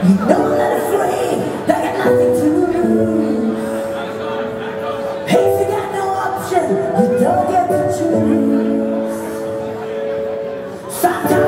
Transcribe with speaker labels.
Speaker 1: You know that it's free, they got nothing to lose. If you got no option, you don't get. Sometimes